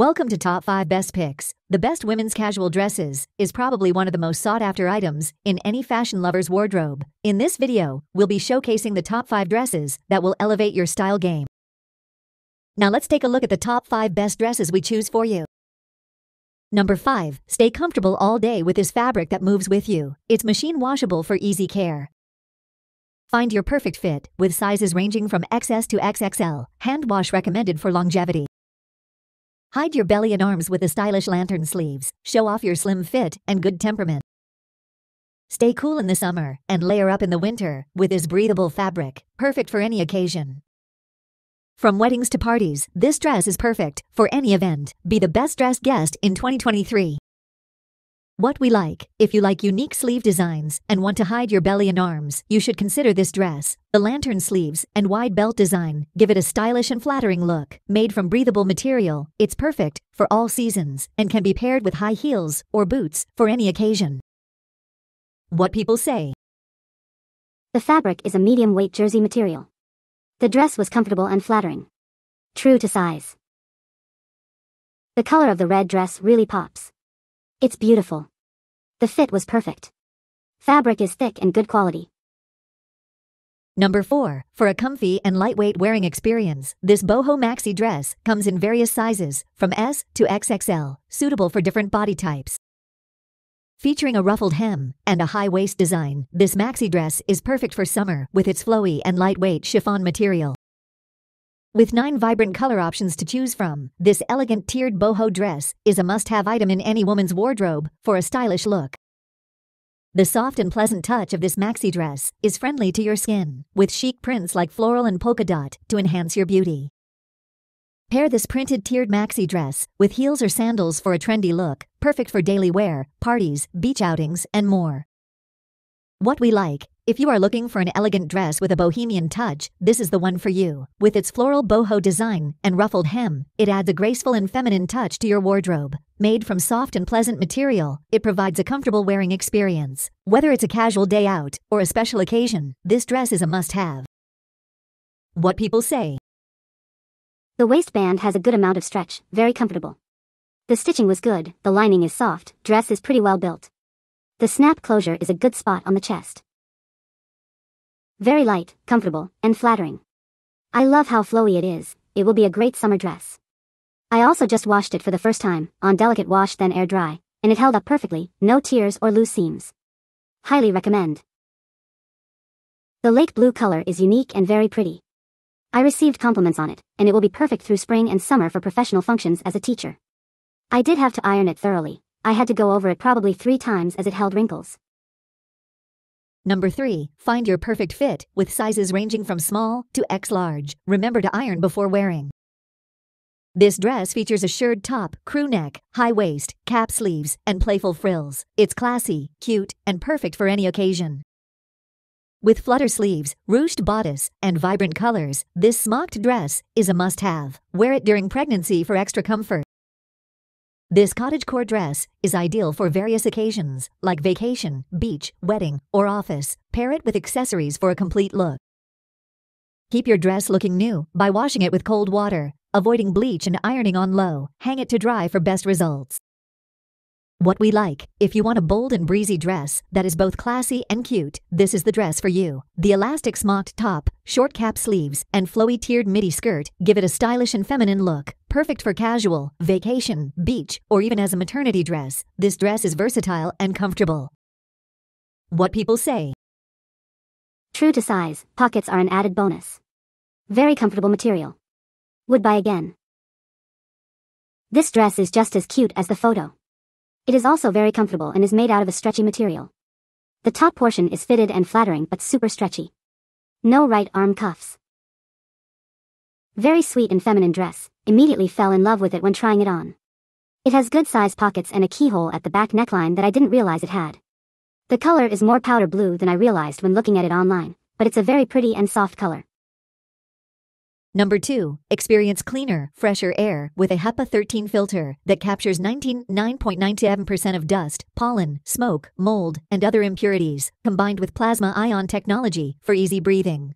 Welcome to Top 5 Best Picks. The best women's casual dresses is probably one of the most sought after items in any fashion lover's wardrobe. In this video, we'll be showcasing the top 5 dresses that will elevate your style game. Now let's take a look at the top 5 best dresses we choose for you. Number 5. Stay comfortable all day with this fabric that moves with you. It's machine washable for easy care. Find your perfect fit with sizes ranging from XS to XXL. Hand wash recommended for longevity. Hide your belly and arms with the stylish lantern sleeves. Show off your slim fit and good temperament. Stay cool in the summer and layer up in the winter with this breathable fabric, perfect for any occasion. From weddings to parties, this dress is perfect for any event. Be the best dressed guest in 2023. What we like. If you like unique sleeve designs and want to hide your belly and arms, you should consider this dress. The lantern sleeves and wide belt design give it a stylish and flattering look. Made from breathable material, it's perfect for all seasons and can be paired with high heels or boots for any occasion. What people say. The fabric is a medium weight jersey material. The dress was comfortable and flattering. True to size. The color of the red dress really pops. It's beautiful. The fit was perfect. Fabric is thick and good quality. Number 4. For a comfy and lightweight wearing experience, this boho maxi dress comes in various sizes, from S to XXL, suitable for different body types. Featuring a ruffled hem and a high waist design, this maxi dress is perfect for summer with its flowy and lightweight chiffon material. With nine vibrant color options to choose from, this elegant tiered boho dress is a must-have item in any woman's wardrobe for a stylish look. The soft and pleasant touch of this maxi dress is friendly to your skin, with chic prints like floral and polka dot to enhance your beauty. Pair this printed tiered maxi dress with heels or sandals for a trendy look, perfect for daily wear, parties, beach outings, and more. What we like if you are looking for an elegant dress with a bohemian touch, this is the one for you. With its floral boho design and ruffled hem, it adds a graceful and feminine touch to your wardrobe. Made from soft and pleasant material, it provides a comfortable wearing experience. Whether it's a casual day out or a special occasion, this dress is a must-have. What people say. The waistband has a good amount of stretch, very comfortable. The stitching was good, the lining is soft, dress is pretty well built. The snap closure is a good spot on the chest. Very light, comfortable, and flattering. I love how flowy it is, it will be a great summer dress. I also just washed it for the first time, on delicate wash then air dry, and it held up perfectly, no tears or loose seams. Highly recommend. The lake blue color is unique and very pretty. I received compliments on it, and it will be perfect through spring and summer for professional functions as a teacher. I did have to iron it thoroughly. I had to go over it probably three times as it held wrinkles. Number 3. Find your perfect fit with sizes ranging from small to X large. Remember to iron before wearing. This dress features a shirred top, crew neck, high waist, cap sleeves, and playful frills. It's classy, cute, and perfect for any occasion. With flutter sleeves, ruched bodice, and vibrant colors, this smocked dress is a must-have. Wear it during pregnancy for extra comfort. This cottagecore dress is ideal for various occasions, like vacation, beach, wedding, or office. Pair it with accessories for a complete look. Keep your dress looking new by washing it with cold water, avoiding bleach and ironing on low. Hang it to dry for best results. What we like. If you want a bold and breezy dress that is both classy and cute, this is the dress for you. The elastic smocked top, short cap sleeves, and flowy tiered midi skirt give it a stylish and feminine look. Perfect for casual, vacation, beach, or even as a maternity dress. This dress is versatile and comfortable. What people say. True to size, pockets are an added bonus. Very comfortable material. Would buy again. This dress is just as cute as the photo. It is also very comfortable and is made out of a stretchy material. The top portion is fitted and flattering but super stretchy. No right arm cuffs. Very sweet and feminine dress, immediately fell in love with it when trying it on. It has good size pockets and a keyhole at the back neckline that I didn't realize it had. The color is more powder blue than I realized when looking at it online, but it's a very pretty and soft color. Number 2. Experience cleaner, fresher air with a HEPA 13 filter that captures 99.97% of dust, pollen, smoke, mold, and other impurities, combined with plasma ion technology for easy breathing.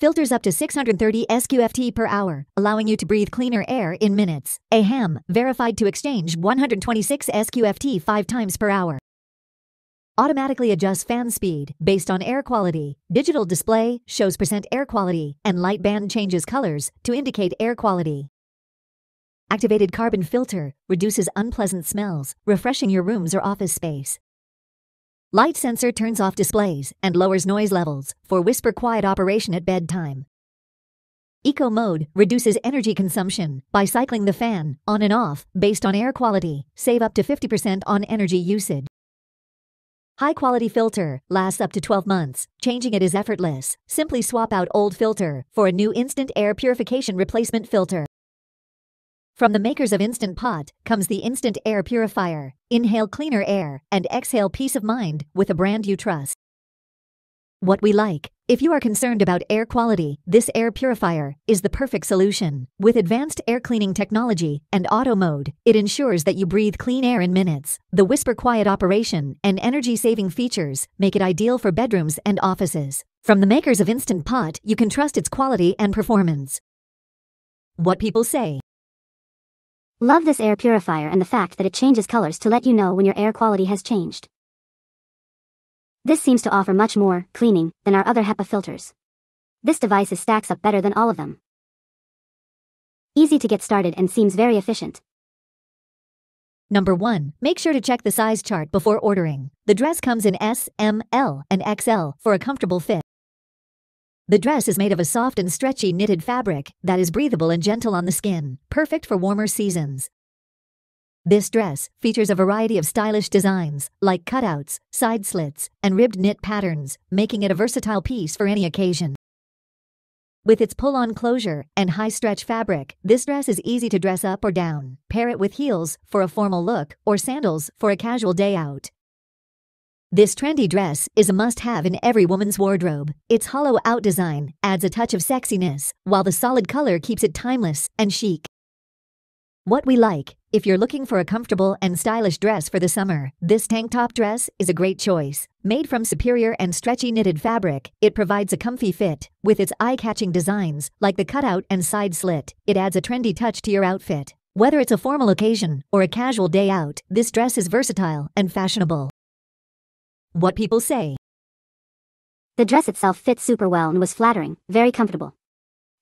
Filters up to 630 SQFT per hour, allowing you to breathe cleaner air in minutes. AHAM, verified to exchange 126 SQFT 5 times per hour. Automatically adjusts fan speed based on air quality. Digital display shows percent air quality, and light band changes colors to indicate air quality. Activated carbon filter reduces unpleasant smells, refreshing your rooms or office space. Light sensor turns off displays and lowers noise levels for whisper quiet operation at bedtime. Eco mode reduces energy consumption by cycling the fan on and off based on air quality. Save up to 50% on energy usage. High quality filter lasts up to 12 months. Changing it is effortless. Simply swap out old filter for a new instant air purification replacement filter. From the makers of Instant Pot comes the Instant Air Purifier. Inhale cleaner air and exhale peace of mind with a brand you trust. What we like. If you are concerned about air quality, this air purifier is the perfect solution. With advanced air cleaning technology and auto mode, it ensures that you breathe clean air in minutes. The whisper quiet operation and energy saving features make it ideal for bedrooms and offices. From the makers of Instant Pot, you can trust its quality and performance. What people say. Love this air purifier and the fact that it changes colors to let you know when your air quality has changed. This seems to offer much more cleaning than our other HEPA filters. This device is stacks up better than all of them. Easy to get started and seems very efficient. Number 1. Make sure to check the size chart before ordering. The dress comes in S, M, L, and XL for a comfortable fit. The dress is made of a soft and stretchy knitted fabric that is breathable and gentle on the skin, perfect for warmer seasons. This dress features a variety of stylish designs, like cutouts, side slits, and ribbed knit patterns, making it a versatile piece for any occasion. With its pull-on closure and high-stretch fabric, this dress is easy to dress up or down. Pair it with heels for a formal look or sandals for a casual day out. This trendy dress is a must-have in every woman's wardrobe. Its hollow-out design adds a touch of sexiness, while the solid color keeps it timeless and chic. What we like. If you're looking for a comfortable and stylish dress for the summer, this tank top dress is a great choice. Made from superior and stretchy knitted fabric, it provides a comfy fit. With its eye-catching designs, like the cutout and side slit, it adds a trendy touch to your outfit. Whether it's a formal occasion or a casual day out, this dress is versatile and fashionable. What people say. The dress itself fit super well and was flattering, very comfortable.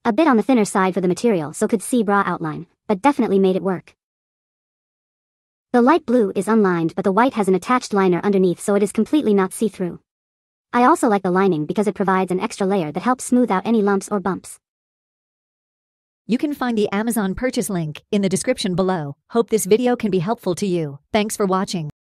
A bit on the thinner side for the material so could see bra outline, but definitely made it work. The light blue is unlined but the white has an attached liner underneath so it is completely not see-through. I also like the lining because it provides an extra layer that helps smooth out any lumps or bumps. You can find the Amazon purchase link in the description below. Hope this video can be helpful to you. Thanks for watching.